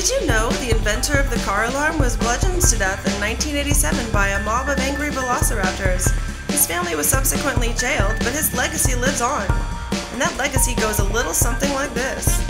Did you know the inventor of the car alarm was bludgeoned to death in 1987 by a mob of angry velociraptors? His family was subsequently jailed, but his legacy lives on. And that legacy goes a little something like this.